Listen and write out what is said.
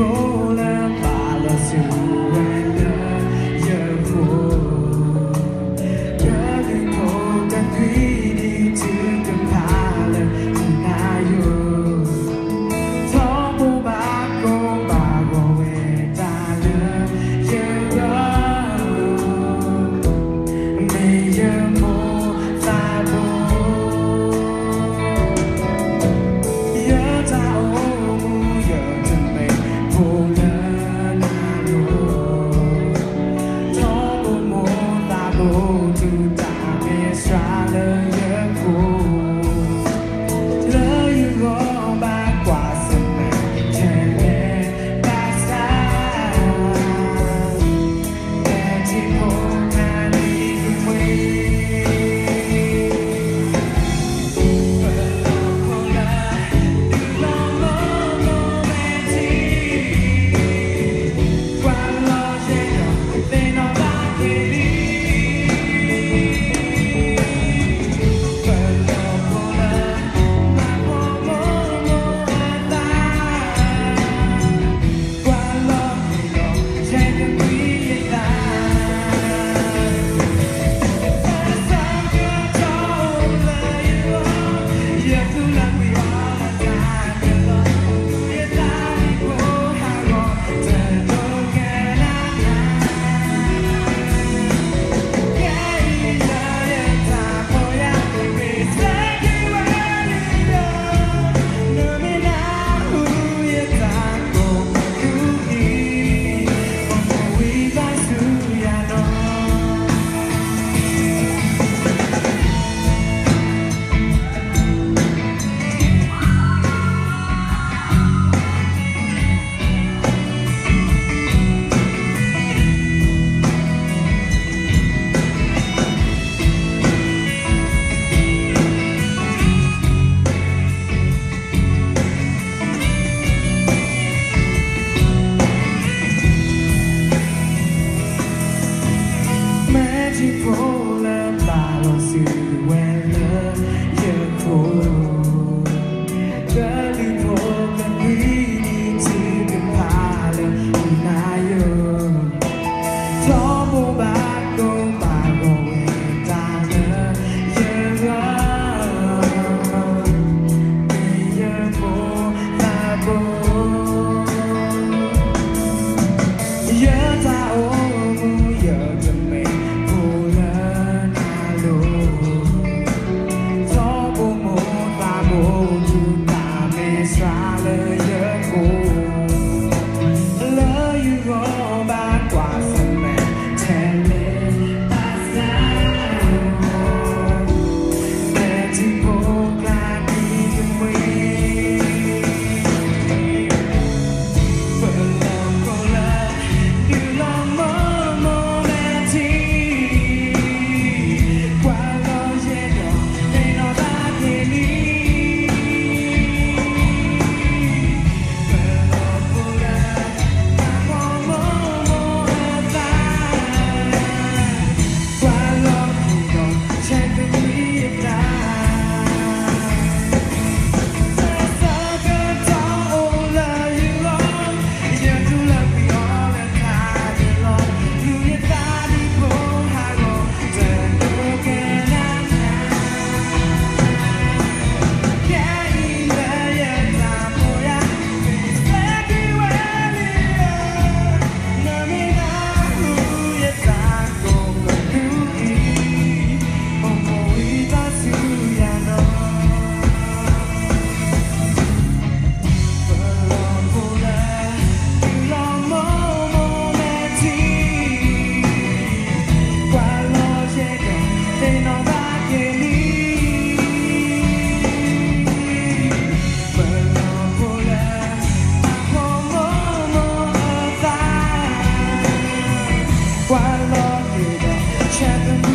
Oh. empty bowl. Me